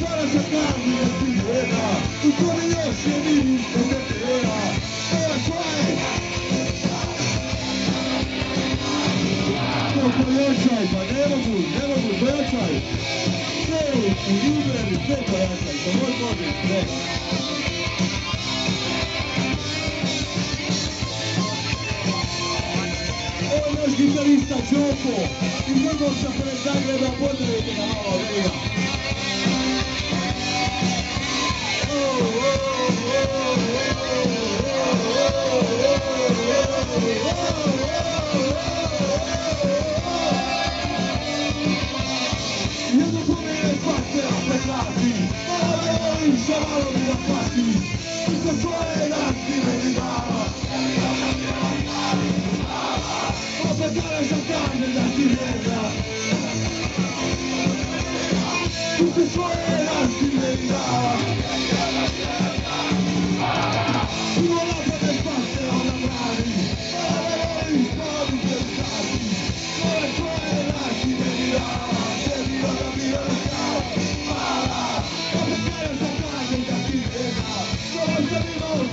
Da jedna U tome još je ništa ne treba. Moje svoje To pojačaj, pa ne mogu, ne mogu, pojačaj. Sve u Uberu, sve pojačaj, pa moj Bože, sve. Naš gitarista Čoko iz Vrgorca pored Zagreba, pozdravite ga malo od regala giocando la sirena sirena Volata del passe a sirena Serviva